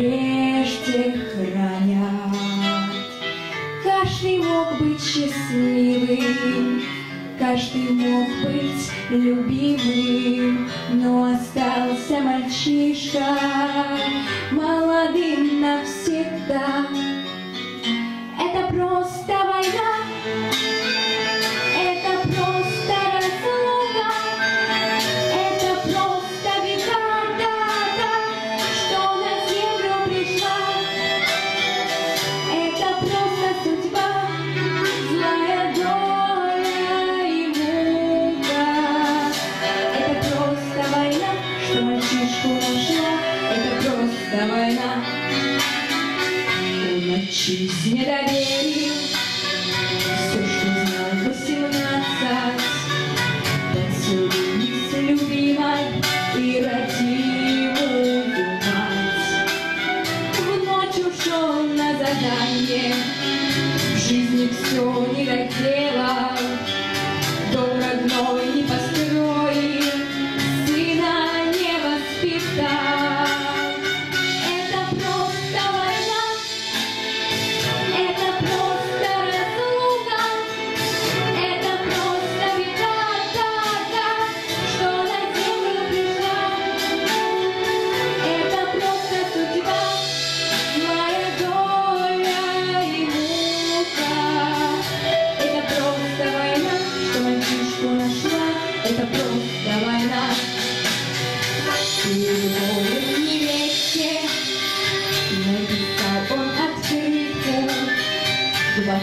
прежде хранят. Каждый мог быть счастливым, каждый мог быть любимым, но остался мальчишка молодым на все. Ночи с недоверием Все, что знал восемнадцать Поцелуйся, любимой и родимую мать. В ночь ушел на задание В жизни все не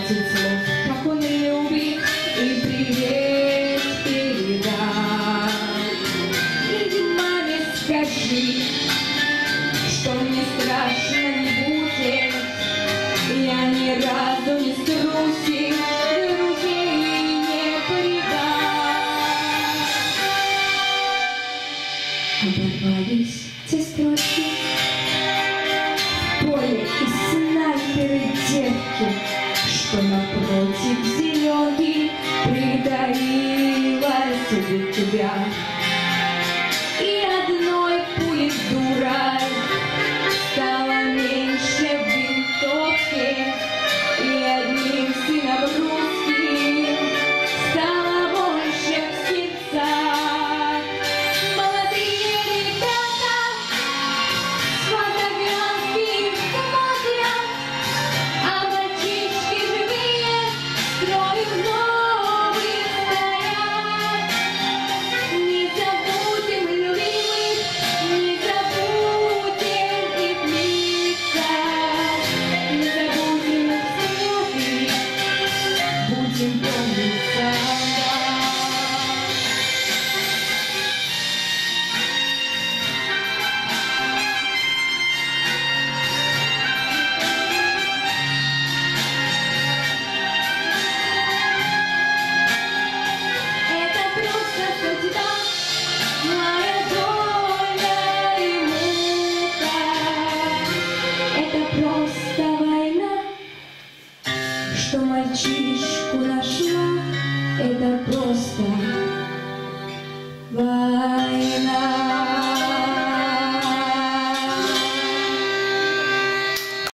как он ее и привет передал. И маме скажи, что мне страшно не будет, я не рад. 今天就这样。you. мальчишку нашла, это просто